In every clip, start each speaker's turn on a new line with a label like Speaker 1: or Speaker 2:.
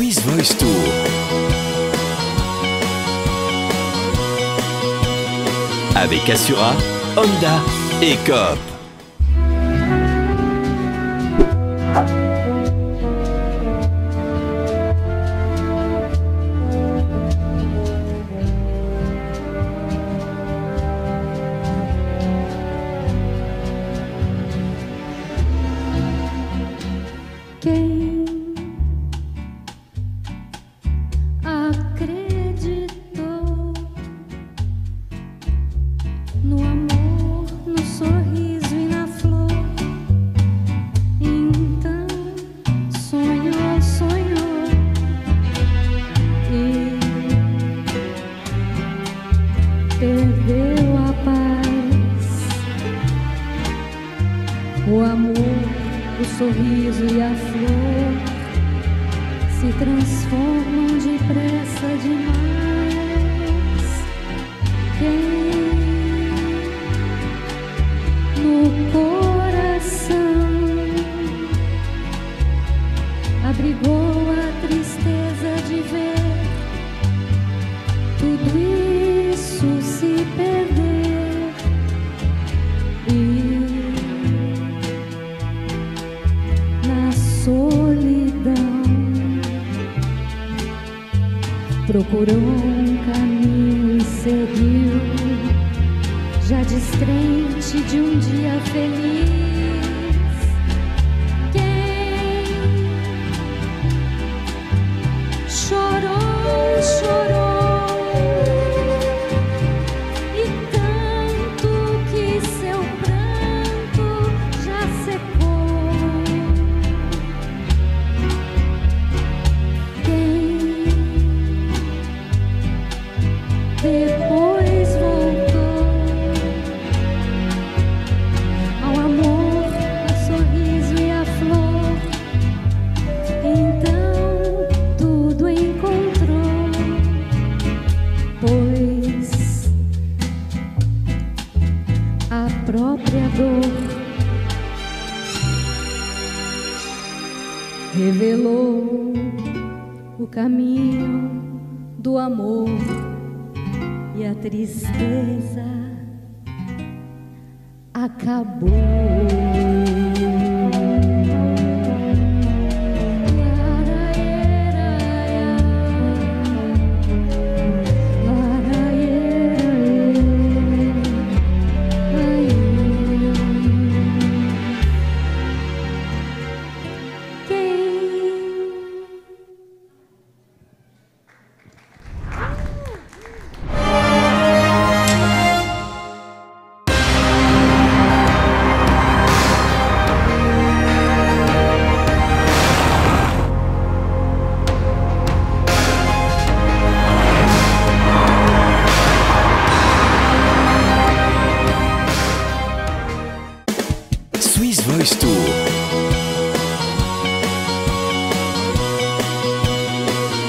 Speaker 1: Swiss Voice Tour. Avec Assura, Honda et Coop.
Speaker 2: Quem O amor, o sorriso e a flor se transformam depressa demais. Quem no coração abrigou a tristeza de ver solidão. Procurou um caminho e seguiu. Já descrente de um dia feliz própria dor revelou o caminho do amor e a tristeza acabou.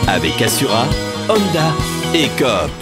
Speaker 1: Avec Assura, Honda et Coop.